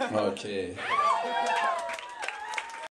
Okay.